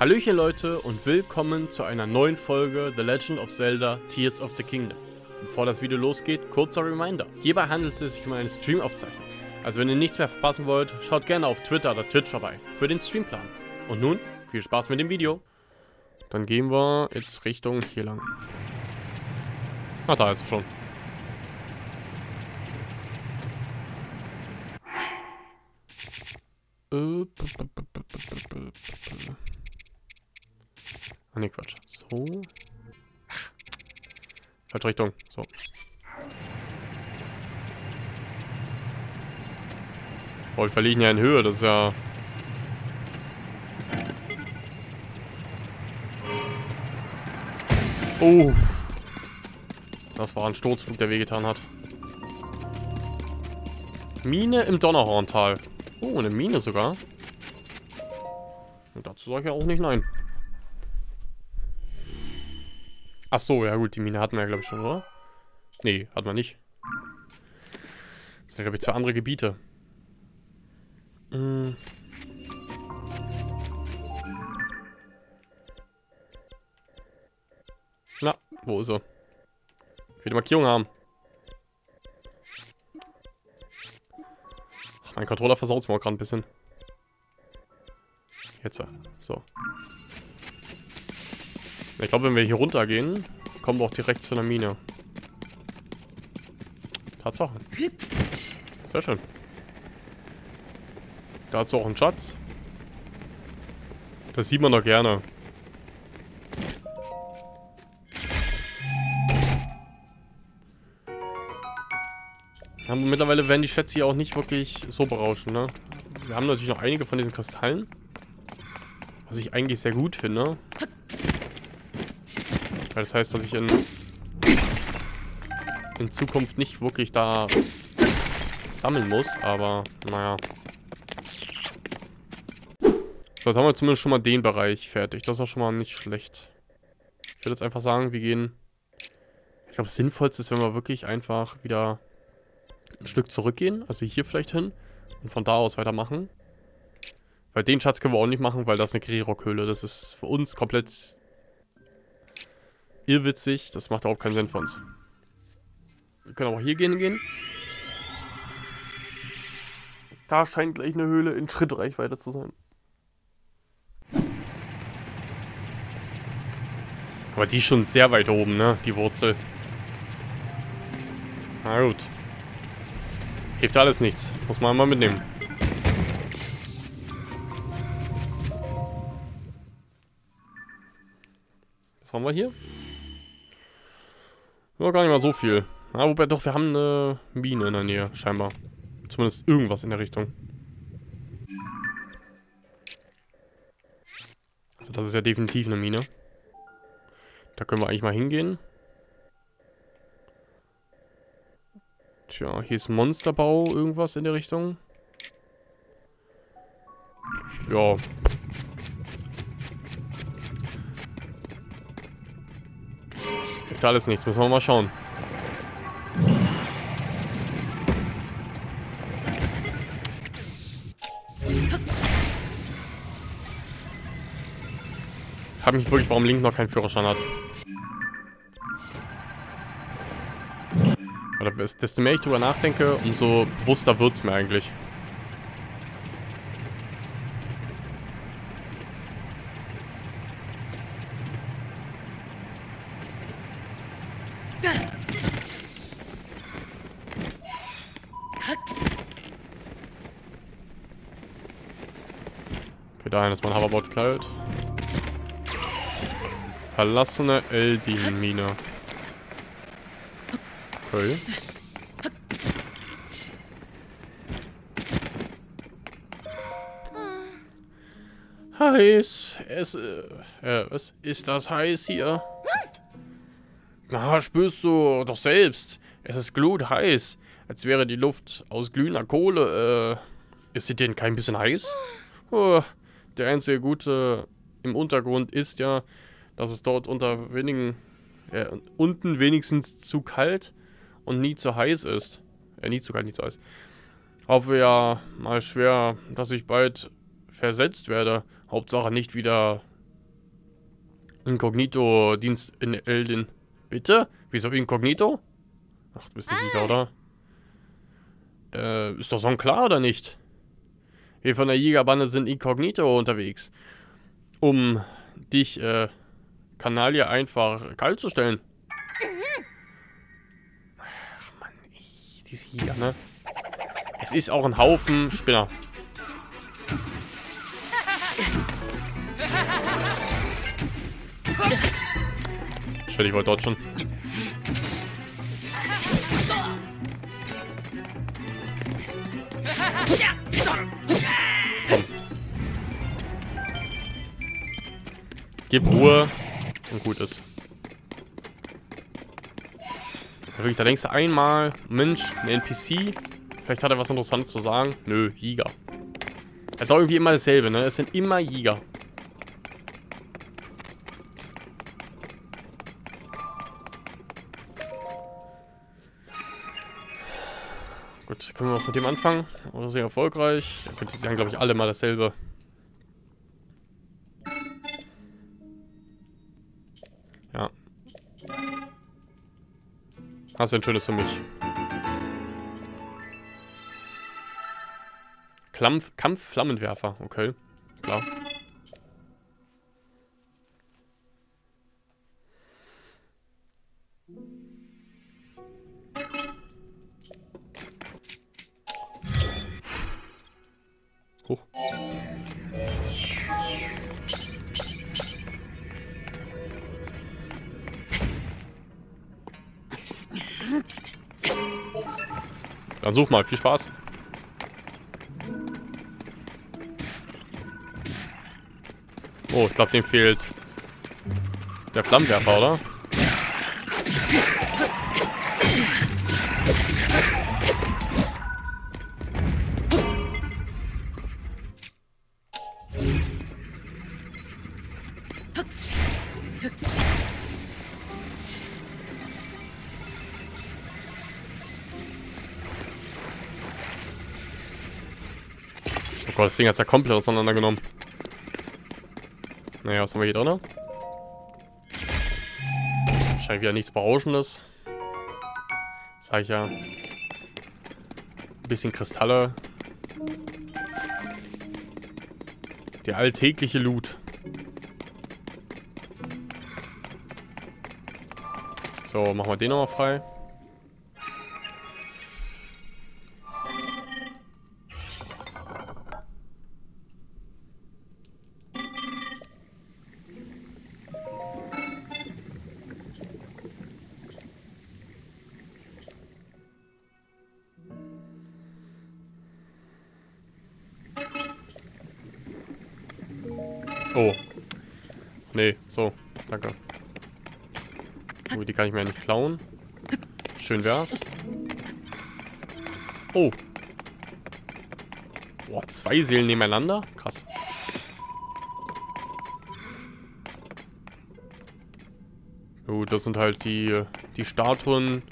Hallöchen Leute und willkommen zu einer neuen Folge The Legend of Zelda Tears of the Kingdom. Bevor das Video losgeht, kurzer Reminder. Hierbei handelt es sich um eine Streamaufzeichnung. Also wenn ihr nichts mehr verpassen wollt, schaut gerne auf Twitter oder Twitch vorbei für den Streamplan. Und nun, viel Spaß mit dem Video. Dann gehen wir jetzt Richtung hier lang. Ah, da ist es schon. Äh, Ah, ne, Quatsch. So. Ach. Falsche Richtung. So. Boah, wir verlieren ja in Höhe. Das ist ja... Oh. Das war ein Sturzflug, der wehgetan hat. Mine im Donnerhorntal. Oh, eine Mine sogar. Und dazu sage ich ja auch nicht nein. Ach so, ja gut, die Mine hatten wir ja, glaube ich, schon, oder? Nee, hat man nicht. Das sind, glaube ich, zwei andere Gebiete. Hm. Na, wo ist er? Ich will die Markierung haben. Ach, mein Controller versaut es mir auch gerade ein bisschen. Jetzt, so. Ich glaube, wenn wir hier runter gehen, kommen wir auch direkt zu einer Mine. Tatsache. Sehr schön. Dazu auch ein Schatz. Das sieht man doch gerne. Ja, mittlerweile werden die Schätze hier auch nicht wirklich so berauschen, ne? Wir haben natürlich noch einige von diesen Kristallen. Was ich eigentlich sehr gut finde. Weil das heißt, dass ich in, in Zukunft nicht wirklich da sammeln muss, aber naja. So, jetzt haben wir zumindest schon mal den Bereich fertig. Das ist auch schon mal nicht schlecht. Ich würde jetzt einfach sagen, wir gehen... Ich glaube, das Sinnvollste ist, wenn wir wirklich einfach wieder ein Stück zurückgehen. Also hier vielleicht hin. Und von da aus weitermachen. Weil den Schatz können wir auch nicht machen, weil das eine Greyrock-Höhle. Das ist für uns komplett irrwitzig. Das macht überhaupt keinen Sinn für uns. Wir können auch hier gehen gehen. Da scheint gleich eine Höhle in Schrittreichweite zu sein. Aber die ist schon sehr weit oben, ne? Die Wurzel. Na gut. Hilft alles nichts. Muss man mal mitnehmen. Was haben wir hier? Ja, gar nicht mal so viel. Ah, wobei doch, wir haben eine Mine in der Nähe, scheinbar. Zumindest irgendwas in der Richtung. Also das ist ja definitiv eine Mine. Da können wir eigentlich mal hingehen. Tja, hier ist Monsterbau, irgendwas in der Richtung. Ja. Hilft alles nichts, müssen wir mal schauen. Ich habe mich wirklich, warum Link noch keinen Führerschein hat. Desto mehr ich drüber nachdenke, umso bewusster wird es mir eigentlich. Okay, dahin ist mein Hoverboard gekleidet. Verlassene Eldin-Mine. Okay. Heiß. Es, äh, äh, was ist das heiß hier? Na, spürst du doch selbst. Es ist glutheiß. Als wäre die Luft aus glühender Kohle. Äh, ist sie denn kein bisschen heiß? Oh, der einzige Gute im Untergrund ist ja, dass es dort unter wenigen, äh, unten wenigstens zu kalt und nie zu heiß ist. Äh, nie zu kalt, nie zu heiß. Hoffe ja mal schwer, dass ich bald versetzt werde. Hauptsache nicht wieder Inkognito-Dienst in Eldin. Bitte? Wieso Inkognito? Ach, du bist ein Jäger, oder? Äh, ist doch so klar, oder nicht? Wir von der Jägerbande sind inkognito unterwegs. Um dich, äh, Kanalie einfach kalt zu stellen. Ach, Mann, ich, diese Jäger, ne? Es ist auch ein Haufen Spinner. Shit, ich wollte dort schon. Komm. Gib Ruhe und gut ist. Wirklich, da denkst du einmal, Mensch, ein NPC, vielleicht hat er was Interessantes zu sagen. Nö, Jäger. Es ist auch irgendwie immer dasselbe, ne? Es sind immer Jäger. Gut, können wir was mit dem anfangen? Oder sehr erfolgreich? Da könnte sagen, glaube ich, alle mal dasselbe. Hast du ein schönes für mich? Kampf, Kampf-Flammenwerfer, okay. Klar. Dann such mal, viel Spaß. Oh, ich glaube, dem fehlt der Flammenwerfer, oder? Oh Gott, das Ding hat ja komplett auseinandergenommen. Naja, was haben wir hier drin? Wahrscheinlich wieder nichts Berauschendes. Sag ich ja. Ein bisschen Kristalle. Der alltägliche Loot. So, machen wir den nochmal frei. Nee, so. Danke. Oh, die kann ich mir ja nicht klauen. Schön wär's. Oh. Boah, zwei Seelen nebeneinander? Krass. Oh, das sind halt die, die Statuen,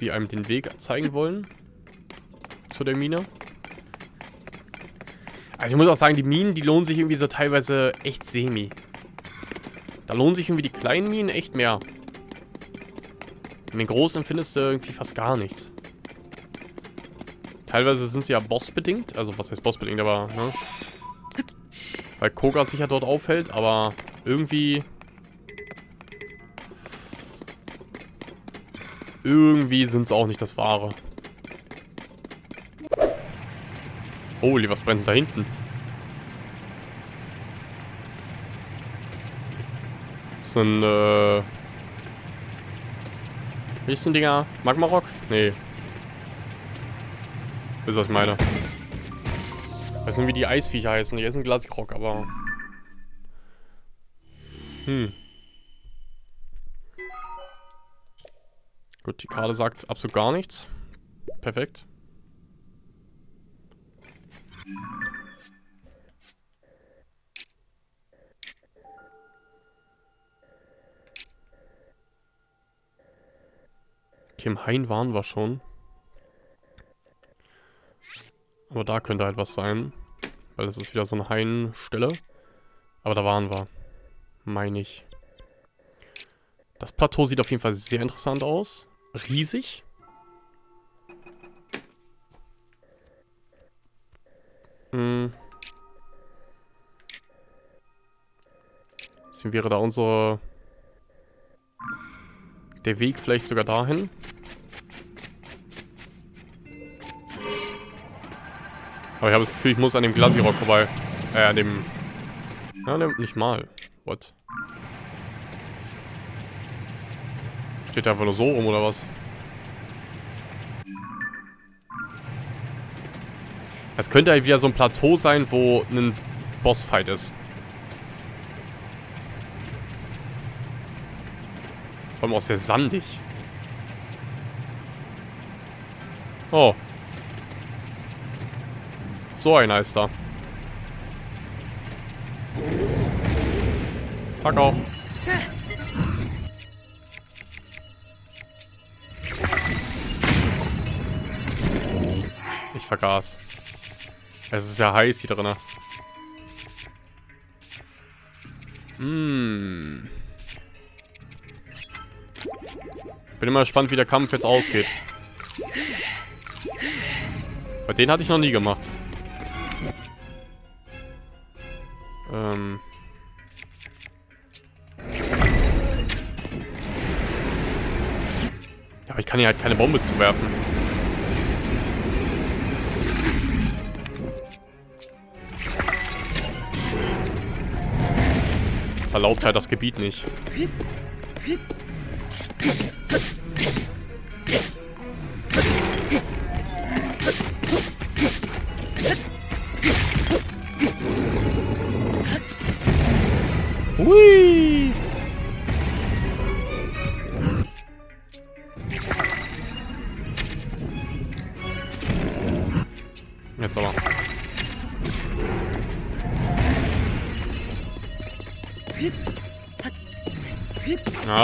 die einem den Weg zeigen wollen. Zu der Mine. Also ich muss auch sagen, die Minen, die lohnen sich irgendwie so teilweise echt semi. Da lohnen sich irgendwie die kleinen Minen echt mehr. In den großen findest du irgendwie fast gar nichts. Teilweise sind sie ja bossbedingt. Also was heißt bossbedingt, aber, ne? Weil Koga sich ja dort aufhält, aber irgendwie... Irgendwie sind es auch nicht das Wahre. Holy, was brennt da hinten? Das sind, äh... Wie ist denn Dinger? Magmarock? Nee. Ihr, was ich meine? Das sind wie die Eisviecher heißen. Die essen Glasikrock, aber... Hm. Gut, die Karte sagt absolut gar nichts. Perfekt. Im Hain waren wir schon. Aber da könnte halt was sein. Weil das ist wieder so eine Hainstelle. Aber da waren wir. Meine ich. Das Plateau sieht auf jeden Fall sehr interessant aus. Riesig. Hm. Deswegen wäre da unsere... Der Weg vielleicht sogar dahin. Aber ich habe das Gefühl, ich muss an dem Glasirock vorbei. Äh, an dem... Ja, ne, nicht mal. What? Steht der einfach nur so rum, oder was? Es könnte halt wieder so ein Plateau sein, wo ein Bossfight ist. Vor allem auch sehr sandig. Oh. So ein ist da. Fuck auch. Ich vergaß. Es ist ja heiß hier drin. Hm. Bin immer gespannt, wie der Kampf jetzt ausgeht. Bei den hatte ich noch nie gemacht. Ähm. Ja, aber ich kann hier halt keine Bombe zuwerfen. Das erlaubt halt das Gebiet nicht.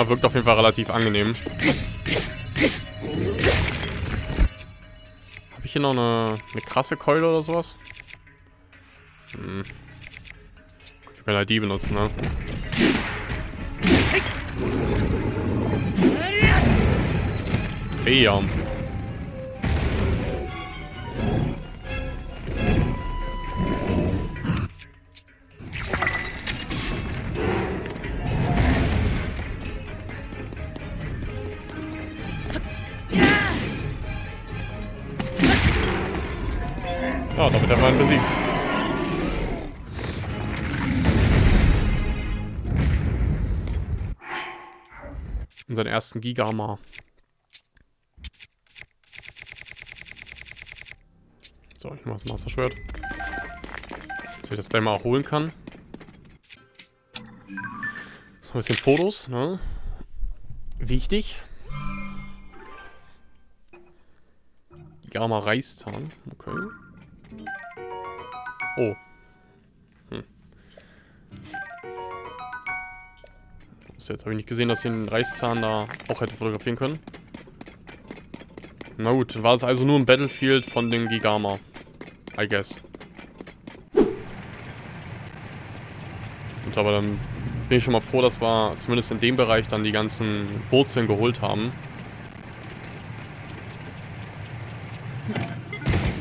Wirkt auf jeden Fall relativ angenehm. Habe ich hier noch eine, eine krasse Keule oder sowas? Hm. Wir können halt die benutzen, ne? Bam. Wir ihn besiegt. Unseren ersten Gigahammer. So, ich mach das Master Schwert. Dass ich das gleich mal auch holen kann. So, ein bisschen Fotos, ne? Wichtig. Gamma Reißzahn. Okay. Oh. Hm. Jetzt habe ich nicht gesehen, dass ich den Reißzahn da auch hätte fotografieren können. Na gut, war es also nur ein Battlefield von den Gigama. I guess. Und aber dann bin ich schon mal froh, dass wir zumindest in dem Bereich dann die ganzen Wurzeln geholt haben.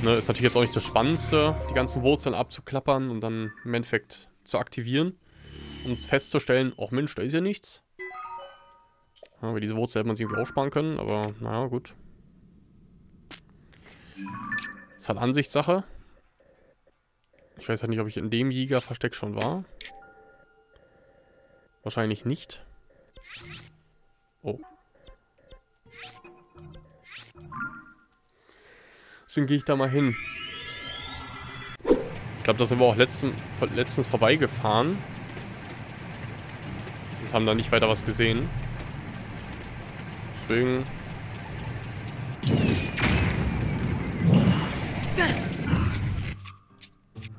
Ne, ist natürlich jetzt auch nicht das Spannendste, die ganzen Wurzeln abzuklappern und dann im Endeffekt zu aktivieren. Um festzustellen, auch Mensch, da ist ja nichts. Ja, aber diese Wurzel hätte man sich irgendwie auch sparen können, aber naja, gut. Ist halt Ansichtssache. Ich weiß halt nicht, ob ich in dem Jägerversteck schon war. Wahrscheinlich nicht. Oh. Deswegen gehe ich da mal hin. Ich glaube, da sind wir auch letzten, letztens vorbeigefahren. Und haben da nicht weiter was gesehen. Deswegen...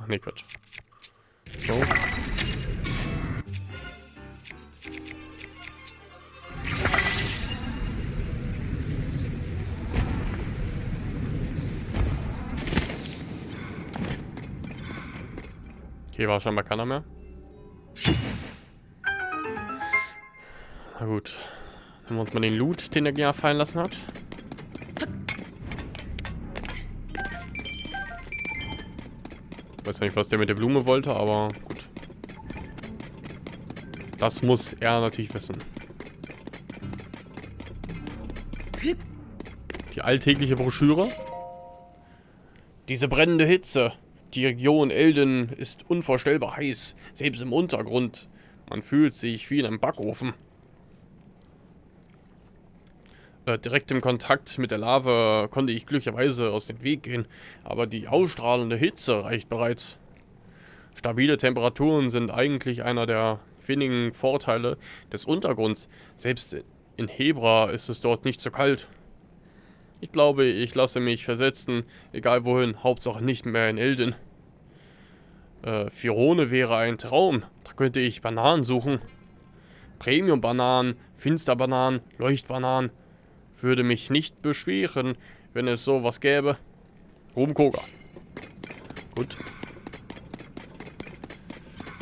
Ach nee, Quatsch. Okay, war scheinbar keiner mehr. Na gut. Nehmen wir uns mal den Loot, den der Gegner fallen lassen hat. Ich weiß nicht, was der mit der Blume wollte, aber gut. Das muss er natürlich wissen. Die alltägliche Broschüre. Diese brennende Hitze. Die Region Elden ist unvorstellbar heiß, selbst im Untergrund. Man fühlt sich wie in einem Backofen. Äh, direkt im Kontakt mit der Lava konnte ich glücklicherweise aus dem Weg gehen, aber die ausstrahlende Hitze reicht bereits. Stabile Temperaturen sind eigentlich einer der wenigen Vorteile des Untergrunds. Selbst in Hebra ist es dort nicht so kalt. Ich glaube, ich lasse mich versetzen, egal wohin, Hauptsache nicht mehr in Elden. Äh, Firone wäre ein Traum. Da könnte ich Bananen suchen. Premium-Bananen, Finsterbananen, Leuchtbananen. Würde mich nicht beschweren, wenn es sowas gäbe. Rumkoga. Gut.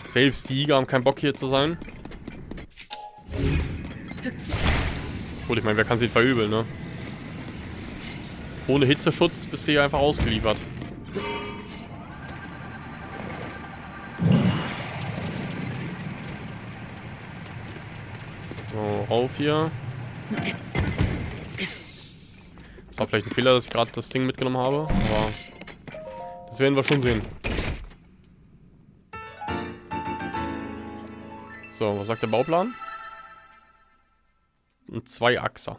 Selbst die haben keinen Bock hier zu sein. Gut, ich meine, wer kann sich verübeln, ne? Ohne Hitzeschutz bist du hier einfach ausgeliefert. So, auf hier. Das war vielleicht ein Fehler, dass ich gerade das Ding mitgenommen habe, aber das werden wir schon sehen. So, was sagt der Bauplan? Ein Zweiachser.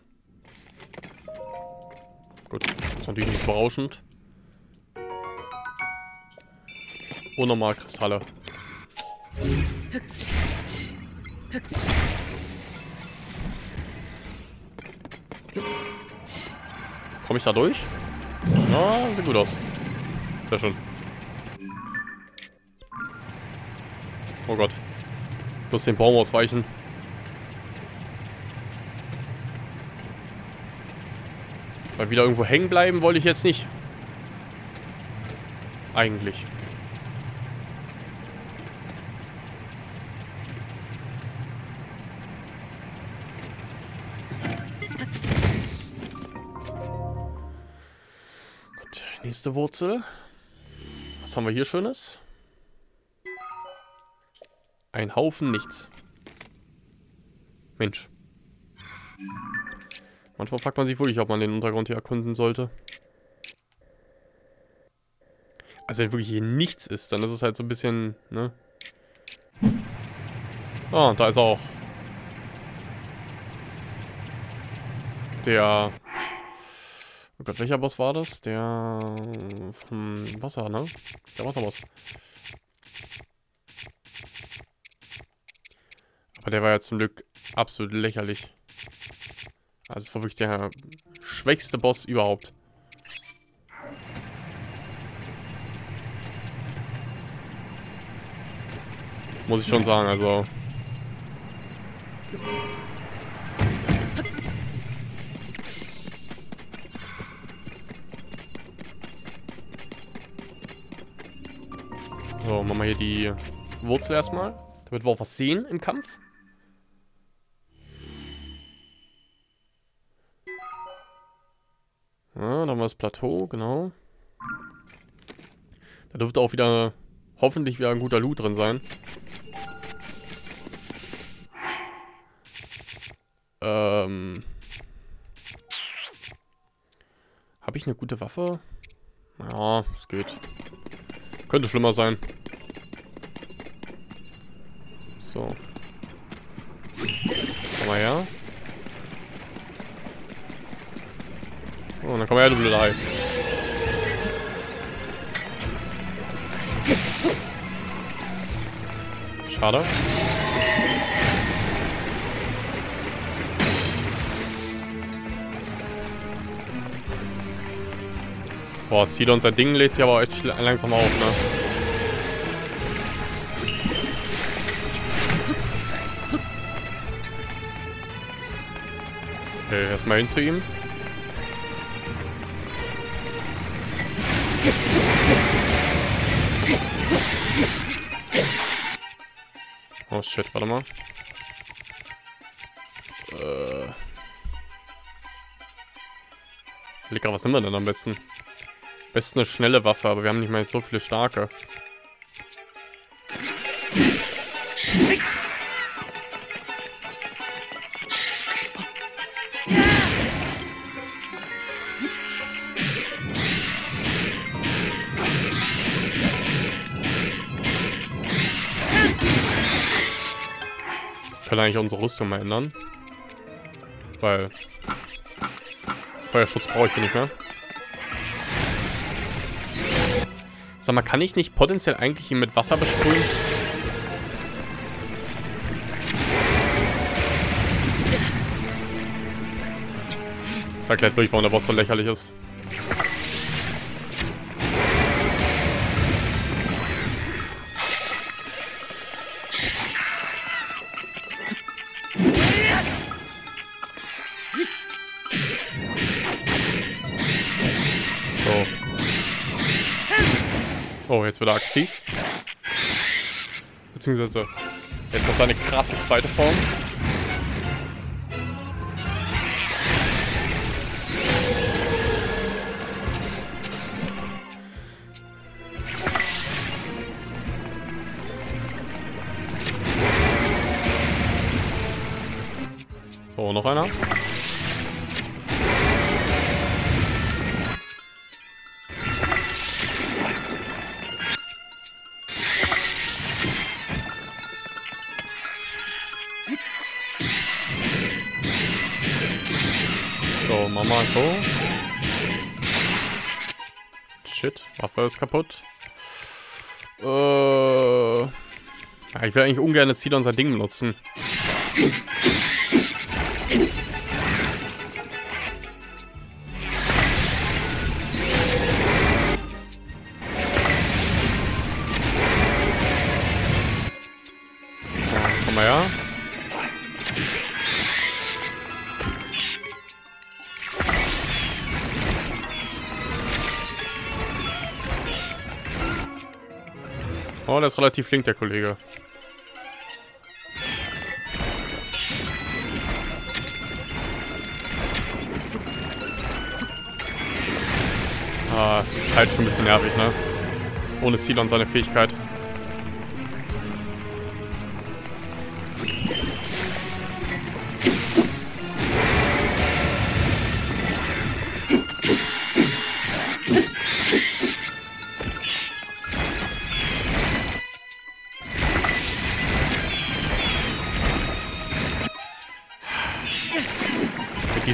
Gut, das ist natürlich nicht berauschend. Unnormal Kristalle. Komme ich da durch? Ja, sieht gut aus. Sehr schön. Oh Gott. Bloß den Baum ausweichen. Weil wieder irgendwo hängen bleiben wollte ich jetzt nicht. Eigentlich. Nächste Wurzel. Was haben wir hier Schönes? Ein Haufen nichts. Mensch. Manchmal fragt man sich wirklich, ob man den Untergrund hier erkunden sollte. Also wenn wirklich hier nichts ist, dann ist es halt so ein bisschen, ne? Ah, da ist auch der... Oh Gott, welcher Boss war das? Der vom Wasser, ne? Der Wasserboss. Aber der war ja zum Glück absolut lächerlich. Also es war wirklich der schwächste Boss überhaupt. Muss ich schon sagen, also... So, machen wir hier die Wurzel erstmal. Damit wir auch was sehen im Kampf. Ja, da haben wir das Plateau, genau. Da dürfte auch wieder, hoffentlich wieder ein guter Loot drin sein. Ähm. Habe ich eine gute Waffe? Ja, es geht. Könnte schlimmer sein. So. Komm mal her. Oh, dann komm her, du blöde Hai. Schade. Boah, Sidon, sein Ding lädt sich aber echt langsam auf, ne? Okay, erstmal hin zu ihm. Oh shit, warte mal. Äh. Lecker, was nehmen wir denn am besten? Besten eine schnelle Waffe, aber wir haben nicht mehr so viele starke. Eigentlich unsere Rüstung mal ändern. Weil Feuerschutz brauche ich hier nicht mehr. Sag mal, kann ich nicht potenziell eigentlich ihn mit Wasser besprühen? Das erklärt wirklich, warum der Boss so lächerlich ist. Oh, jetzt wird er aktiv. Beziehungsweise, jetzt kommt seine krasse zweite Form. So, noch einer. Mal so. Shit, Waffe ist kaputt. Äh, ja, ich will eigentlich ungern das Ziel unser Ding benutzen. Ist relativ flink, der Kollege. Ah, es ist halt schon ein bisschen nervig, ne? Ohne Ziel und seine Fähigkeit.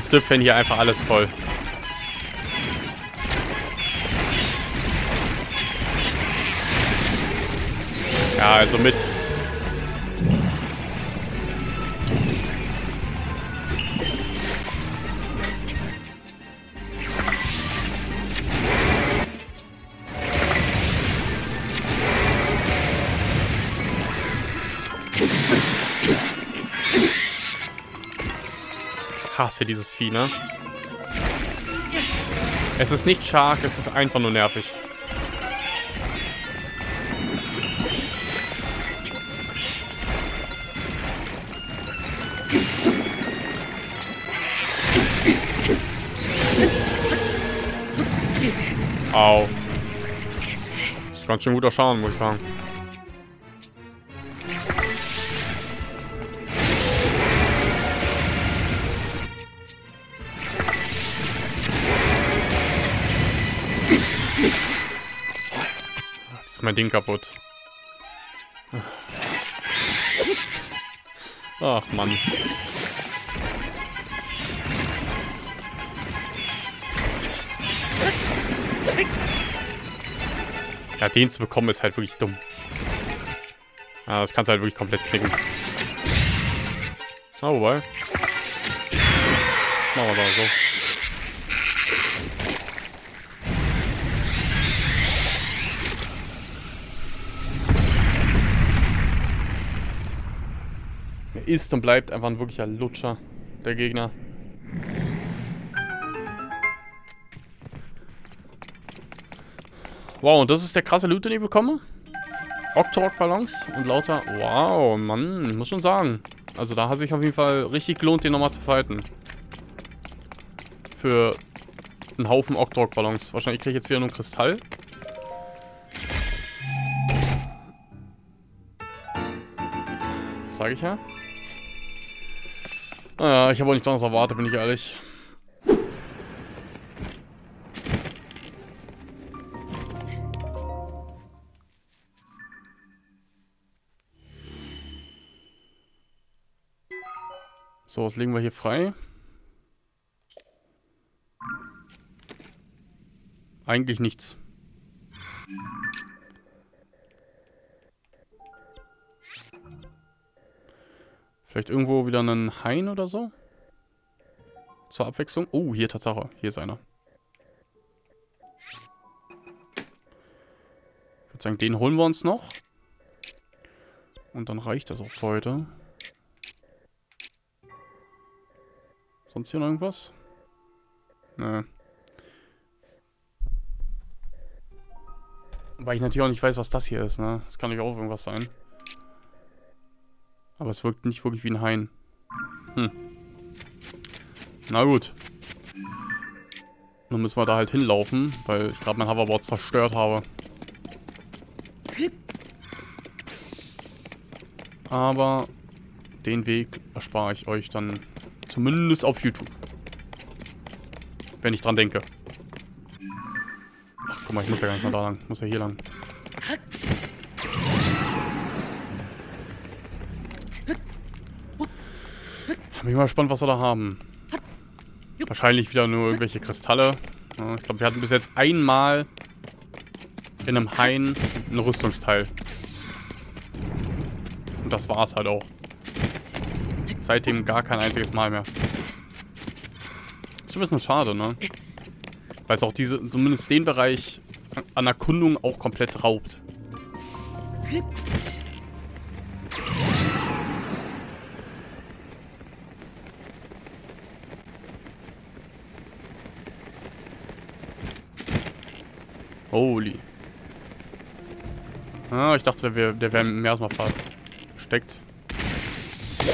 Ziffern hier einfach alles voll. Ja, also mit... hasse dieses Vieh, ne? Es ist nicht stark, es ist einfach nur nervig. Au. Das ist ganz schön guter Schaden, muss ich sagen. Mein Ding kaputt. Ach, Mann. Ja, den zu bekommen ist halt wirklich dumm. Ja, das kannst du halt wirklich komplett knicken. Oh, wobei. Machen wir mal so. Ist und bleibt einfach ein wirklicher Lutscher, der Gegner. Wow, und das ist der krasse Loot, den ich bekomme? Octorok-Ballons und lauter... Wow, Mann, muss schon sagen. Also da hat sich auf jeden Fall richtig gelohnt, den nochmal zu fighten. Für einen Haufen Octorok-Ballons. Wahrscheinlich kriege ich jetzt wieder nur einen Kristall. Sage ich ja. Naja, ich habe auch nichts anderes erwartet, bin ich ehrlich. So, was legen wir hier frei? Eigentlich nichts. Vielleicht irgendwo wieder einen Hain oder so? Zur Abwechslung. Oh, hier Tatsache. Hier ist einer. Ich würde sagen, den holen wir uns noch. Und dann reicht das auch für heute. Sonst hier noch irgendwas? Nee. Weil ich natürlich auch nicht weiß, was das hier ist, ne? Das kann nicht auch irgendwas sein. Aber es wirkt nicht wirklich wie ein Hain. Hm. Na gut. Dann müssen wir da halt hinlaufen, weil ich gerade mein Hoverboard zerstört habe. Aber den Weg erspare ich euch dann zumindest auf YouTube. Wenn ich dran denke. Ach, guck mal, ich muss ja gar nicht mal da lang. Ich muss ja hier lang. Bin ich mal gespannt, was wir da haben. Wahrscheinlich wieder nur irgendwelche Kristalle. Ja, ich glaube, wir hatten bis jetzt einmal in einem Hain ein Rüstungsteil. Und das war es halt auch. Seitdem gar kein einziges Mal mehr. Ist ein bisschen schade, ne? Weil es auch diese, zumindest den Bereich an Erkundung auch komplett raubt. Holy. Ah, ich dachte, der wäre der wär im Meeresmal versteckt. So.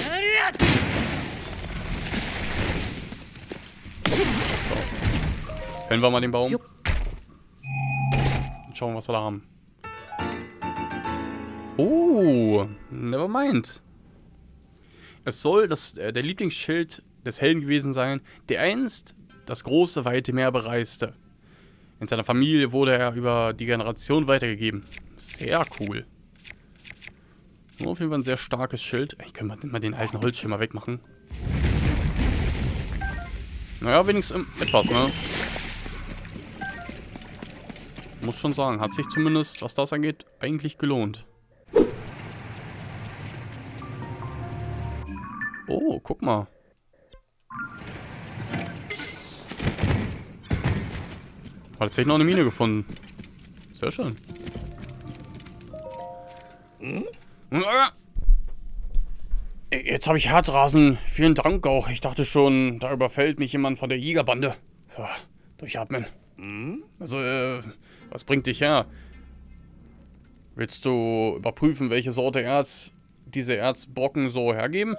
Fällen wir mal den Baum. Und schauen, was wir da haben. Oh, never mind. Es soll das, äh, der Lieblingsschild des Helden gewesen sein, der einst das große, weite Meer bereiste. In seiner Familie wurde er über die Generation weitergegeben. Sehr cool. Nur auf jeden Fall ein sehr starkes Schild. Ich könnte mal den alten Holzschimmer wegmachen. Naja, wenigstens etwas, ne? Muss schon sagen, hat sich zumindest, was das angeht, eigentlich gelohnt. Oh, guck mal. Hat tatsächlich noch eine Mine gefunden. Sehr schön. Hm? Jetzt habe ich Herzrasen. Vielen Dank auch. Ich dachte schon, da überfällt mich jemand von der Jägerbande. Ja, durchatmen. Hm? Also, äh, was bringt dich her? Willst du überprüfen, welche Sorte Erz diese Erzbrocken so hergeben?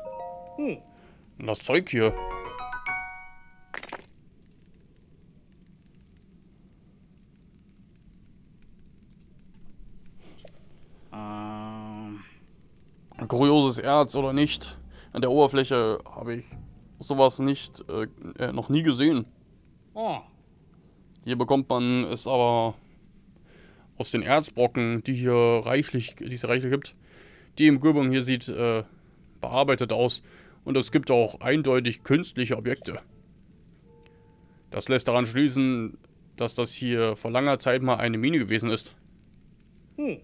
Hm. Das Zeug hier. Kurioses Erz oder nicht. An der Oberfläche habe ich sowas nicht äh, äh, noch nie gesehen. Oh. Hier bekommt man es aber aus den Erzbrocken, die hier reichlich, die es reichlich gibt, die Umgebung hier sieht äh, bearbeitet aus. Und es gibt auch eindeutig künstliche Objekte. Das lässt daran schließen, dass das hier vor langer Zeit mal eine Mine gewesen ist. Hm.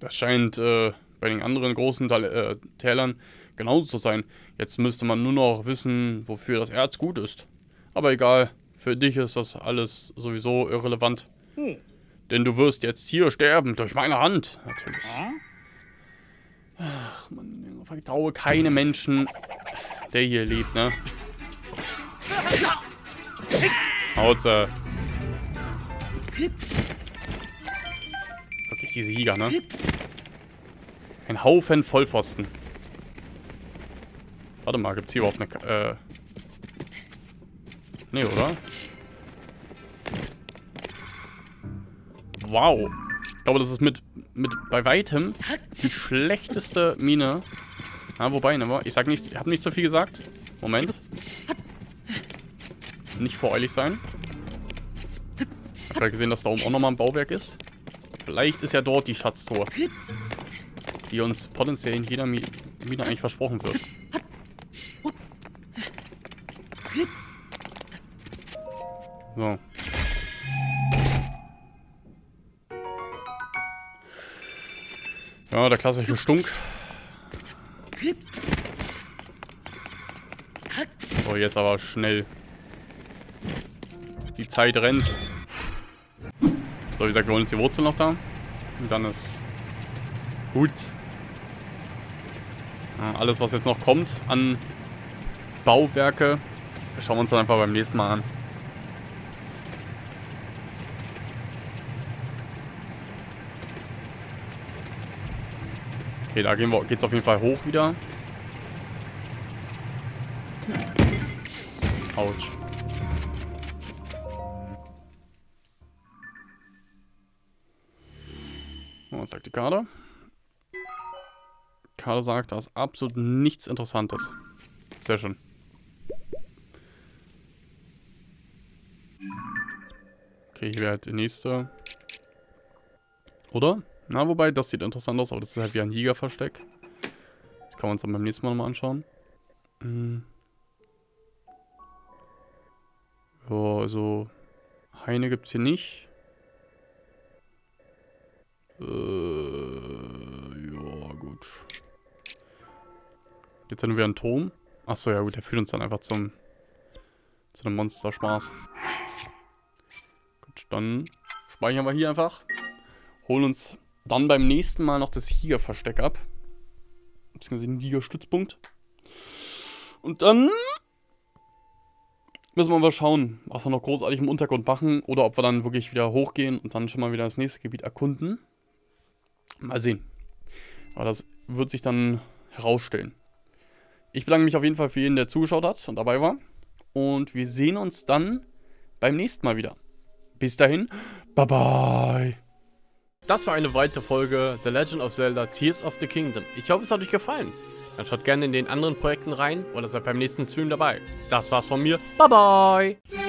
Das scheint äh, bei den anderen großen Tal äh, Tälern genauso zu sein. Jetzt müsste man nur noch wissen, wofür das Erz gut ist. Aber egal, für dich ist das alles sowieso irrelevant. Hm. Denn du wirst jetzt hier sterben, durch meine Hand, natürlich. Ach man, vertraue keine Menschen, der hier lebt, ne? Schnauze. Wirklich diese Jäger, ne? Ein Haufen Vollpfosten. Warte mal, gibt's hier überhaupt eine... Ka äh nee, oder? Wow. Ich glaube, das ist mit, mit bei weitem die schlechteste Mine. Ja, wobei, ne, ich sag nicht, ich habe nicht so viel gesagt. Moment. Nicht voreilig sein. Ich habe gesehen, dass da oben auch nochmal ein Bauwerk ist. Vielleicht ist ja dort die Schatztor. Die uns potenziell in jeder Mine eigentlich versprochen wird. So. Ja, der klassische Stunk. So, jetzt aber schnell. Die Zeit rennt. So, wie gesagt, wir holen uns die Wurzel noch da. Und dann ist gut. Ja, alles, was jetzt noch kommt an Bauwerke, schauen wir uns dann einfach beim nächsten Mal an. Okay, da wir, geht's auf jeden Fall hoch wieder. Autsch. Sagt die Karte? Karte sagt, da ist absolut nichts Interessantes. Sehr schön. Okay, hier wäre halt die nächste. Oder? Na, wobei, das sieht interessant aus, aber das ist halt wie ein Jägerversteck. Das kann man uns dann beim nächsten Mal nochmal anschauen. Hm. Ja, also Heine gibt es hier nicht. Äh, ja, gut. Jetzt haben wir einen Turm. Achso, ja gut, der führt uns dann einfach zum zu einem Monster-Spaß. Gut, dann speichern wir hier einfach. Holen uns dann beim nächsten Mal noch das Jägerversteck ab. Beziehungsweise den Jägerstützpunkt. Und dann müssen wir mal schauen, was wir noch großartig im Untergrund machen. Oder ob wir dann wirklich wieder hochgehen und dann schon mal wieder das nächste Gebiet erkunden. Mal sehen. Aber das wird sich dann herausstellen. Ich bedanke mich auf jeden Fall für jeden, der zugeschaut hat und dabei war. Und wir sehen uns dann beim nächsten Mal wieder. Bis dahin, bye bye. Das war eine weitere Folge The Legend of Zelda Tears of the Kingdom. Ich hoffe, es hat euch gefallen. Dann schaut gerne in den anderen Projekten rein oder seid beim nächsten Stream dabei. Das war's von mir. Bye bye!